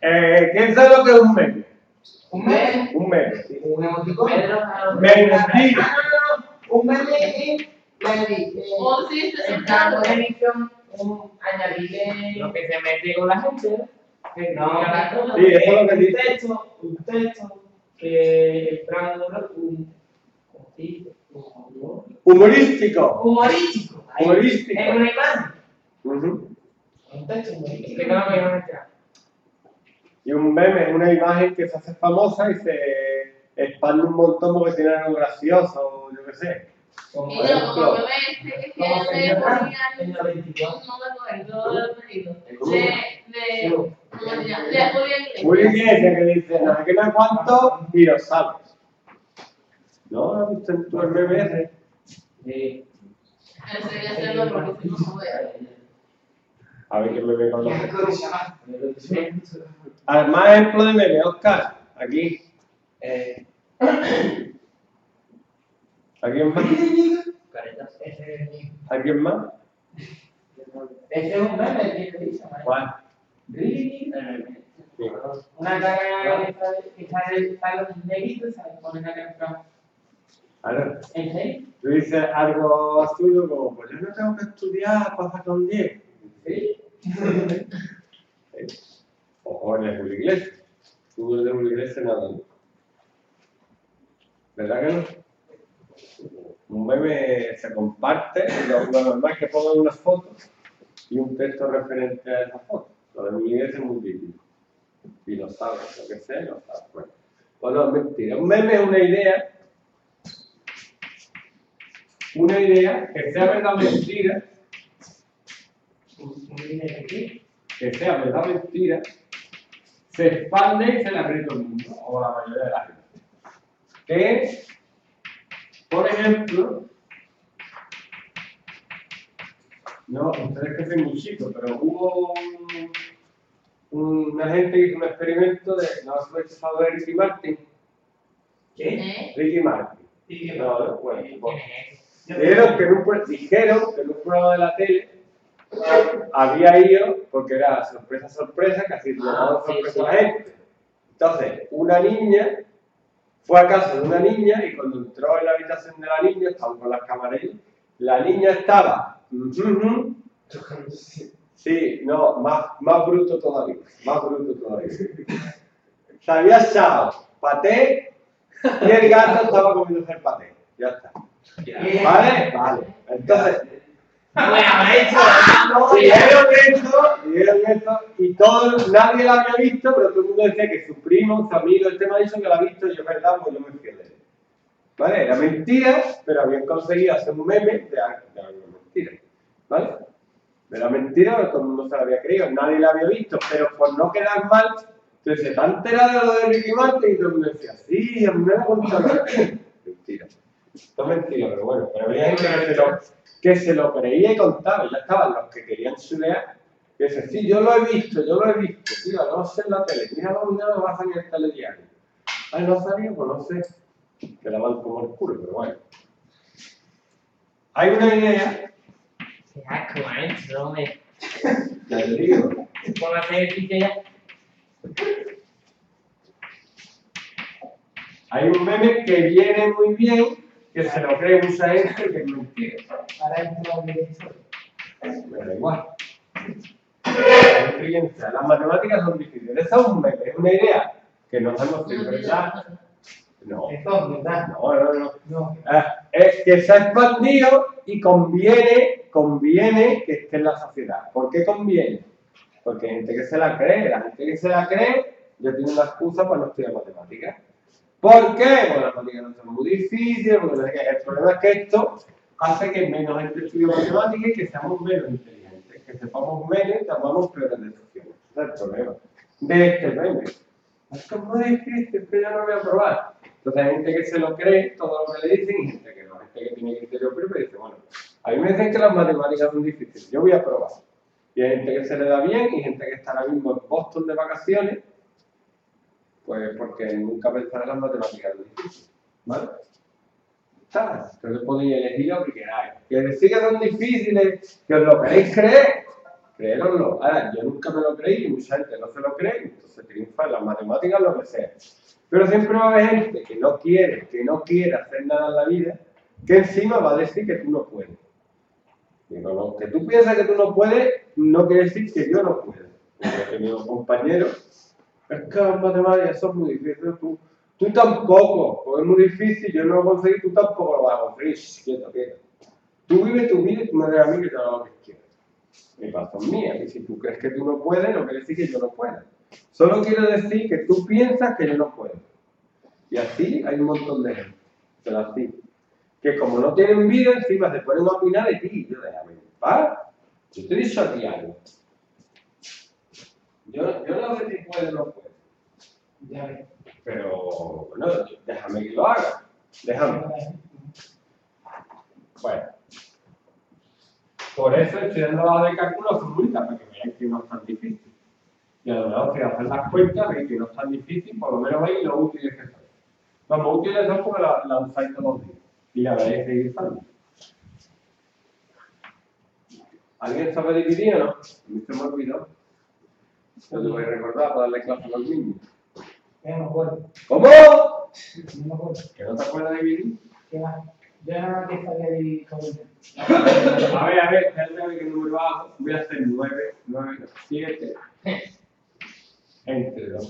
Eh, ¿Quién sabe lo que es un meme? Un meme. Un meme. sí. Un emoticón. Un meme es Mary, eh, O sí, se en un añadirle lo que se mete con la gente. Que no, Sí, eso es lo que un dice. texto, un texto que un. Un- Humorístico. humorístico. Humorístico. En una imagen. Un texto humorístico. Que no. Y un meme es una imagen que se hace famosa y se expande un montón porque tiene algo gracioso o yo qué sé. Como Y yo, ejemplo, como bebé, este que como se señor ponía en la 24. no me acuerdo de. De, que dice, no sé qué cuánto y lo sabes. ¿No? ¿Has visto tu meme ese? Eh, Ese debe ser lo porque si no, a- ver qué meme conoce. eh, Al más ejemplo de meme, Oscar, aquí. eh, ¿Alguien más? ¿Alguien más? ese es un meme que dice. ¿Cuál? Sí. Una cara que sale, sale los negritos, se pone una cara en Claro. ¿en? Tú dices algo absurdo como, pues yo no tengo que estudiar para sacar un 10. ¿Sí? O en el Julio Iglesias. Tú de Julio Iglesias nada. ¿Verdad que no? Un meme se comparte, lo, normal es que pongan una foto y un texto referente a esa foto. Lo de Julio Iglesias es muy típico. Y lo sabes, lo que sea, lo sabes. Bueno, no, es mentira. Un meme es una idea, una idea que sea verdad o mentira, Aquí. que sea verdad o mentira, se expande y se la cree todo el mundo, o la mayoría de la gente. Que es, por ejemplo, no, ustedes que son muy chicos, pero hubo un, una gente que hizo un experimento de, no sé si sabe Ricky Martin, ¿Qué? Ricky Martin. No, no, bueno, ¿Quién bueno. Dijeron que en un, dijeron que en un programa de la tele había ido, porque era sorpresa, sorpresa, casi le Ah, sí, sorpresa sí. a la gente. Entonces, una niña fue a casa de una niña y cuando entró en la habitación de la niña, estaban con las cámaras la niña estaba, sí, no, más, más bruto todavía, más bruto todavía. Se había echado paté y el gato estaba comiendo el paté. Ya está. ¿Vale? Vale. Entonces, Bueno, esto, dijeron esto, y todo, nadie la había visto, pero todo el mundo decía que su primo, su amigo, el tema ha dicho que la ha visto, y yo es verdad, pues yo me fío de él. ¿Vale? Era mentira, pero habían conseguido hacer un meme de de algo mentira. ¿Vale? Era mentira, pero todo el mundo se la había creído, nadie la había visto, pero por no quedar mal, entonces se han enterado de lo de Ricky Martin y todo el mundo decía, sí, a mí me lo contaron. Mentira. Esto es mentira, pero bueno, pero había gente que se lo, que se lo creía y contaba, y ya estaban los que querían chulear, que decían, sí, yo lo he visto, yo lo he visto, tío, no sé en la tele, mira, mira, lo vas a salir en el telediario. Ay, no sabía, pues no sé, que la van como el culo, pero bueno. Hay una idea, Qué asco, maestro, me. ya te digo, el pique ya. hay un meme que viene muy bien, que se lo cree mucha gente, que mentira. Ahora entro en el Me da igual. Fíjense, las matemáticas son difíciles. Esa es una idea que no sabemos si es verdad. No, Esto, ¿verdad? no, no, no. No. Ah, Es que se ha expandido y conviene, conviene que esté en la sociedad. ¿Por qué conviene? Porque hay gente que se la cree, la gente que se la cree ya tiene una excusa para no estudiar matemáticas. ¿Por qué? Porque las matemáticas no son muy difíciles, porque. El problema es que esto hace que menos gente estudie matemáticas y que seamos menos inteligentes, que sepamos menos y tomamos peores decisiones. Ese es el problema de este meme. Es que es muy difícil, que yo no voy a probar. Entonces hay gente que se lo cree todo lo que le dicen y gente que no, gente que tiene criterio propio dice, bueno, a mí me dicen que las matemáticas son difíciles, yo voy a probar. Y hay gente que se le da bien y gente que está ahora mismo en Boston de vacaciones, pues porque nunca pensará en las matemáticas son difíciles. ¿Vale? Está. Entonces podéis elegir lo que queráis. Que que son difíciles, que os lo queréis creer, Creéroslo. Ahora, yo nunca me lo creí y mucha gente no se lo cree, entonces triunfa en las matemáticas, lo que sea. Pero siempre va a haber gente que no quiere, que no quiere hacer nada en la vida, que encima va a decir que tú no puedes. Digo, no, que tú piensas que tú no puedes, no quiere decir que yo no puedo. Yo he tenido compañeros, es que matemáticas son muy difíciles, tú, tú tampoco, pues es muy difícil, yo no lo conseguí, tú tampoco lo vas a conseguir. Quieto, quieto. Tú vives tu vida y me dejas a mí que te haga lo que quieras. Mi es mía, y si tú crees que tú no puedes, no quiere decir que yo no pueda. Solo quiero decir que tú piensas que yo no puedo. Y así hay un montón de gente, pero así. Que como no tienen vida, encima se ponen a opinar de ti. Yo, déjame paz. Yo te he dicho a ti algo. Yo, yo no sé si puedo o no puedo. Ya. Pero, bueno, déjame que lo haga. Déjame. Bueno. Por eso estoy dando la de cálculo formulita, para que veáis que no es tan difícil. Y a lo mejor si hacen las cuentas, veis que no es tan difícil, por lo menos veis lo útiles que son. Vamos, útiles son porque la, la usáis todos los días. Y la veréis seguir usando. ¿Alguien sabe dividir o no? Mí se me olvidó. No te voy a recordar para darle clase a los niños. No me acuerdo. ¿Cómo? No me acuerdo. ¿Que no te acuerdas de dividir? ¿Qué va? Yo nada más que sabía de favorito. A ver, a ver, ver qué número hago. Voy a hacer 9, 9, 7. Entre 2.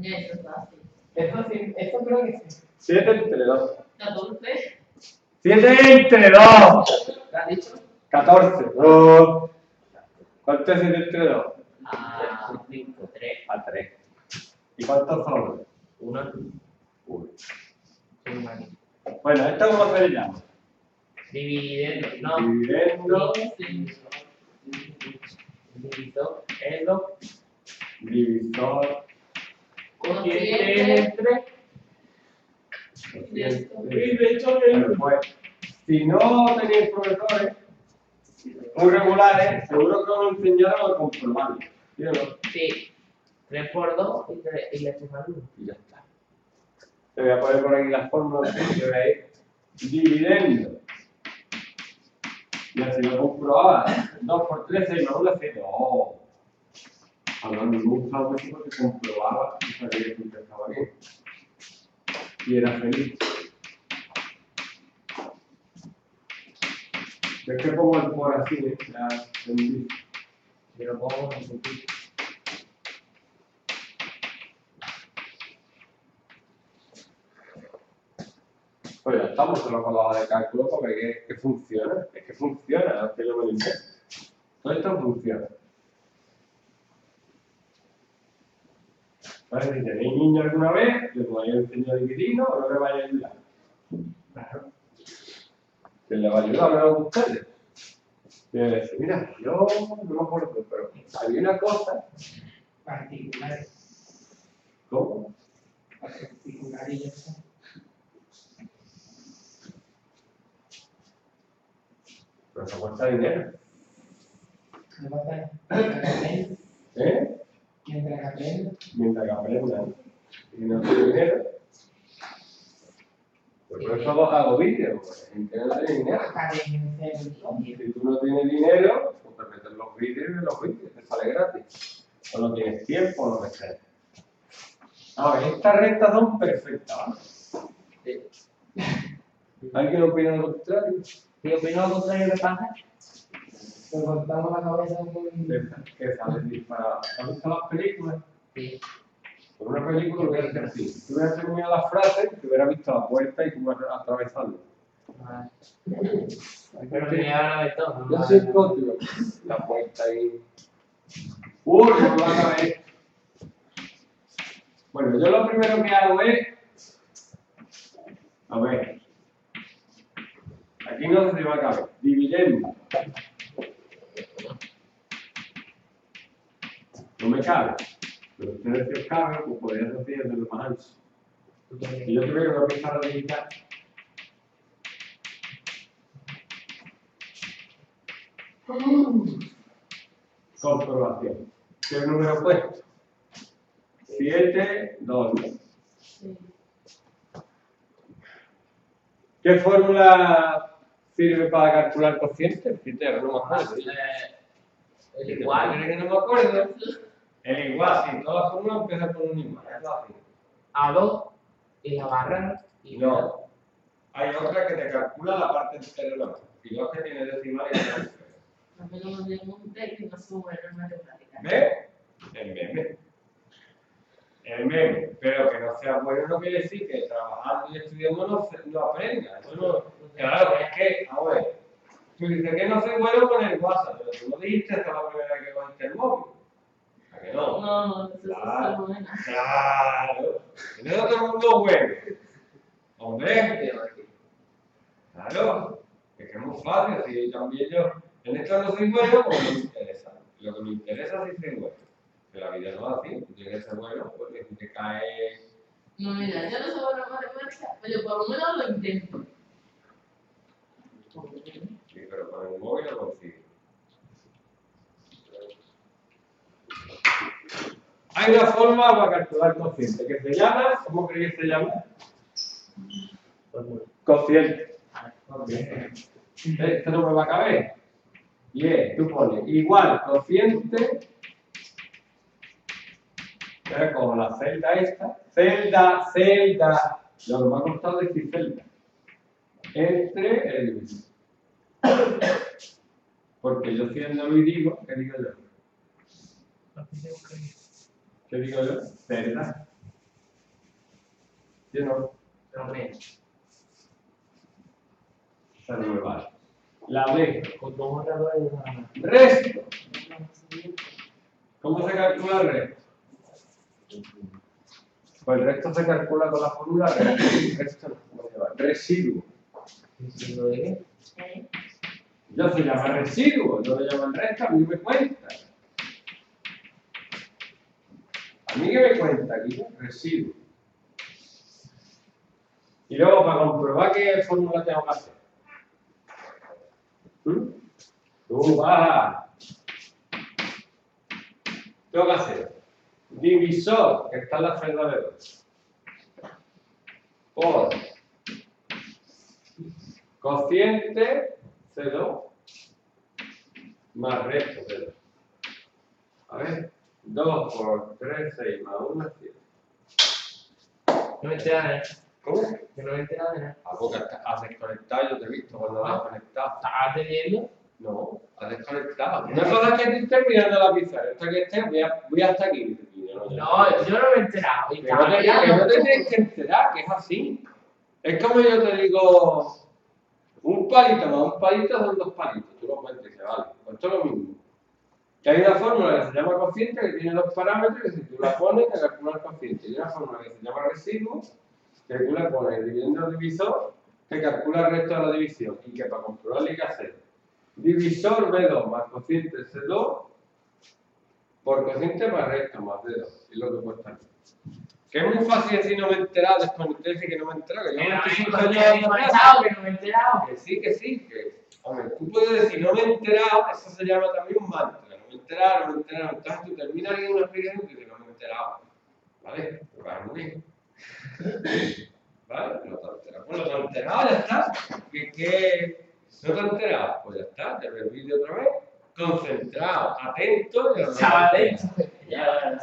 Ya, eso es fácil. Eso sí, eso creo que sí. 7 entre 2. 14. 7 entre 2. ¿Lo has dicho? 14. Oh. ¿Cuánto es 7 entre 2? A 5, 3, A 3. ¿Y cuántos son? 1, 1. 1. Bueno, ¿esto cómo se le llama? Dividendo, no. Dividendo, Divido, endo, divisor, cociente entre. Bueno, pues, si no tenéis profesores muy regulares, seguro que os enseñaron a comprobarlo. ¿Sí o no? Sí. 3 por 2 y, tres- y le sumas 1. Y ya está. Te voy a poner por aquí las fórmulas que veis. Dividendo. Y así lo comprobaba. 2 por 3, 6 más 1, 7. ¡Oh! Ahora gusta mucho porque comprobaba y sabía que estaba bien. Y era feliz. Es que pongo el por así, ¿eh? Ya, entendí. Yo lo pongo en sitio. Pues ya estamos solo con la hoja de cálculo porque que, que funciona, es que funciona, no es que yo me lo invento. Todo esto funciona. Vale, si tenéis niños alguna vez, les voy a enseñar a dividir, ¿no? O no les vaya a ayudar. Claro. Que les va a ayudar a ustedes. Y les decir, mira, yo no me acuerdo, pero había una cosa, Particular. ¿cómo? Particular y ya está. Pero eso cuesta dinero. Aprendo. ¿Eh? Mientras que aprendo. mientras que aprendan y no tiene dinero. Pues por eso hago vídeos, porque la gente no tiene dinero. Carencia de entonces. Si tú no tienes dinero, pues te metes los vídeos y los vídeos, te sale gratis. O no tienes tiempo, o lo que sea. A ver, estas rectas son perfectas, ¿vale? ¿Alguien opina lo contrario? ¿Y opino lo contrario que pasa? Nos cortamos la cabeza con. Que salen disparadas. ¿Has visto las películas? Sí. Una película lo voy a hacer así. Si tú hubieras terminado la frase, te hubieras visto la puerta y tú vas atravesando. Ah. Yo soy próximo. La puerta ahí. Uy, no va a caber. Bueno, yo lo primero que hago es. A ver. Aquí no si va a caber. Dividendo. No me cabe. Pero ustedes os cabe, pues podrían decir de lo más ancho. Y yo tuviera una pizarra digital. Comprobación. ¿Qué número puesto? 7, 2. Sí. ¿Qué fórmula sirve para calcular cociente? Fíjate, no me acuerdo. Eh, El igual. ¿Crees que no me acuerdo? El igual, sí, todas formas empiezan con un igual. Así. A2 y la barra. Y No. Hay otra que te calcula la parte entera de la mano. Y dos que tiene decimal y. A no. ¿Ves? El meme. El meme. Pero que no sea bueno no quiere decir que trabajando y estudiando no, se- no aprenda. No- claro, es que, a ver, tú dices que no soy bueno con el WhatsApp, pero tú no dijiste hasta la primera vez que cogiste el móvil. ¿A que no? No, no, eso es Claro. buena. Claro. Es todo el mundo bueno. Hombre, claro. Es que es muy fácil. Si también yo en esto no soy bueno, pues no me interesa. Lo que me interesa sí soy bueno. Pero la vida no es así. Tú tienes que ser bueno, porque si te cae. No, mira, yo no soy buena en matemáticas, pero por lo menos lo intento. Sí, pero con el móvil lo consigues. Hay una forma para calcular cociente que se llama, ¿cómo creéis que se llama? Cociente. Esto no me va a caber. Y es, tú pones igual cociente, como la celda esta, celda, celda, lo que me ha costado decir celda, entre el divisor. Porque yo siendo y digo, ¿qué digo yo? ¿Qué digo yo? Celda. ¿Sí o no? Hombre, Esa no me vale. La B. Resto. ¿Cómo se calcula el resto? Pues el resto se calcula con la fórmula resto. resto ¿cómo se llama? Residuo. diciendo de qué. Yo se llama residuo, no le llaman resto, a mí me cuenta. A mí que me cuenta aquí, residuo. Y luego para comprobar qué fórmula tengo que hacer. ¿Mm? Tú vas. Tengo que hacer divisor, que está en la celda de 2, por cociente C2 más resto C2. A ver, 2 por 3, 6 más 1, 7. No me entera de nada. ¿Cómo? Que no me entera de nada. Ah, porque has desconectado, yo te he visto cuando has desconectado. ¿Estás atendiendo? No, has desconectado. Cosa es que te estés mirando la pizarra, otra que estés, voy, a- voy hasta aquí. dice, "Niño, no, ya". No, yo no me he enterado. Que no, te, que no te tienes que enterar, que es así. Es como yo te digo, un palito más un palito son dos palitos, tú lo cuentas y se vale. Pues esto es lo mismo. Que hay una fórmula que se llama cociente que tiene dos parámetros que si tú la pones te calcula el cociente. Y una fórmula que se llama residuo que tú le pones dividiendo el divisor que calcula el resto de la división. Y que para comprobarle hay que hacer divisor B2 más cociente C2 por cociente más resto más D2. Y lo que cuesta. Que es muy fácil decir no me he enterado, desconecté y decir que no me he enterado, que yo me estoy me años que no me he enterado. Que sí, que sí, que. Hombre, tú puedes decir no me he enterado, eso se llama también un mantra. Enterado, no enterado. Entonces tú terminas ahí una explicación y dices no me he enterado. ¿Vale? Pues va muy bien. ¿Vale? No te has enterado. Pues no te has enterado, ya está. ¿Qué, qué? ¿No te has enterado? Pues ya está, te ves el vídeo otra vez. Concentrado, atento y a lo mejor-